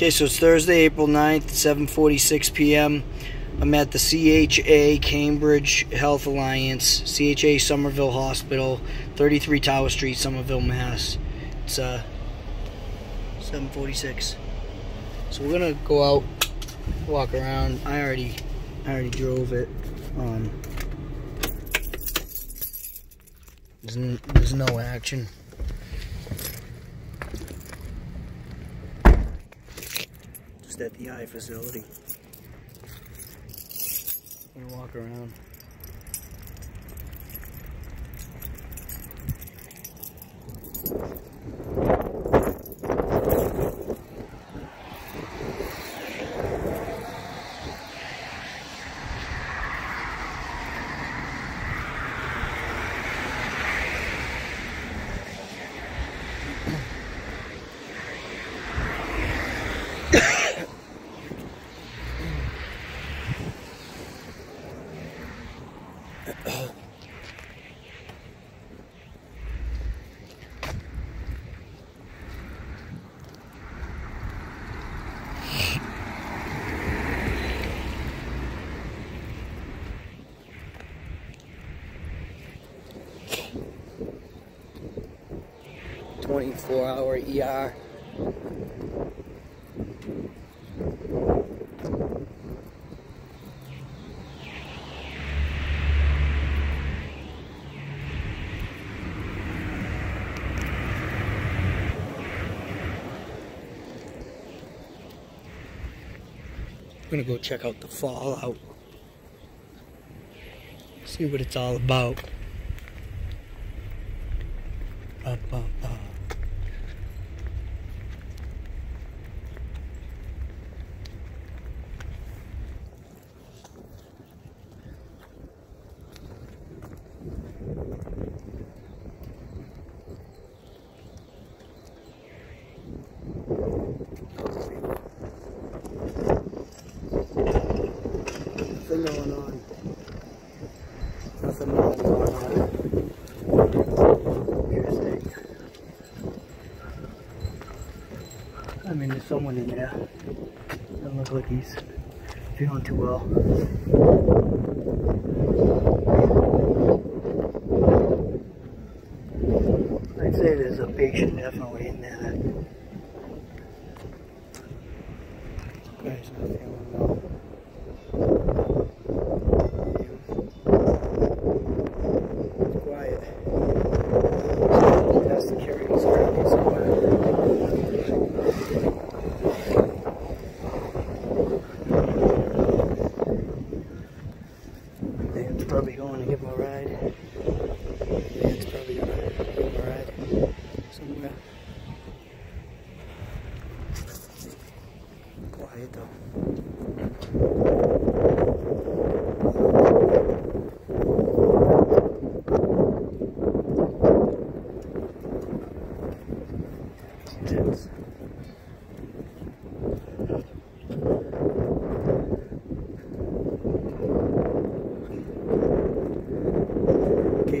Okay, so it's Thursday, April 9th, 7:46 p.m. I'm at the CHA Cambridge Health Alliance, CHA Somerville Hospital, 33 Tower Street, Somerville, Mass. It's uh 7:46. So we're gonna go out, walk around. I already, I already drove it. Um, there's, there's no action. At the eye facility. I'm gonna walk around. Twenty-four hour ER. I'm gonna go check out the fallout. See what it's all about. Ba, ba, ba. I mean, there's someone in there. Doesn't look like he's feeling too well. I'd say there's a patient definitely in there. Guy's not feeling well. quiet. That's security surrounding somewhere. Dan's probably going to give him a ride. Dan's probably going to give him a ride somewhere. Quiet though.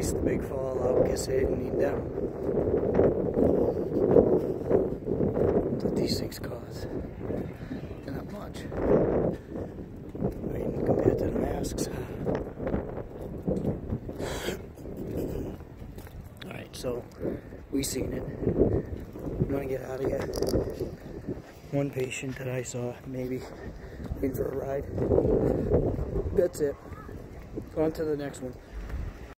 In case the big fallout gets hit and need them. That's what these things cost. They're not much. I mean, compared to the masks. Alright, so we seen it. I'm gonna get out of here. One patient that I saw, maybe in for a ride. That's it. On to the next one.